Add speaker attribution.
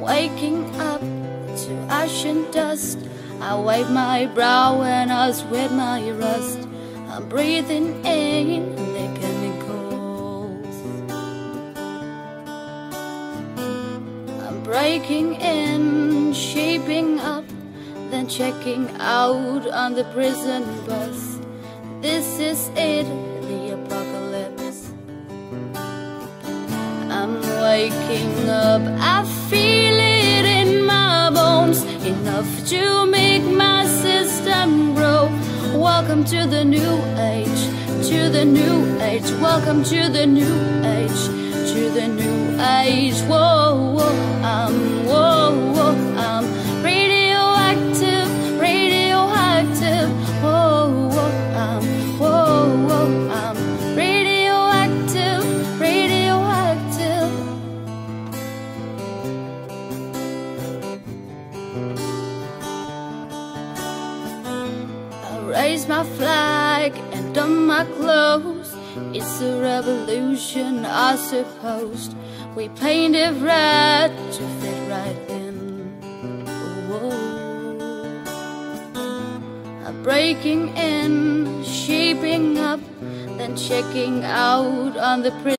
Speaker 1: waking up to ash and dust. I wipe my brow and I sweat my rust. I'm breathing in the chemicals. I'm breaking in, shaping up, then checking out on the prison bus. This is it, the apocalypse. I'm waking up, I to make my system grow. Welcome to the new age, to the new age. Welcome to the new age, to the new age. Raise my flag and don my clothes. It's a revolution, I suppose. We paint it red to fit right in. Whoa. Breaking in, shaping up, then checking out on the.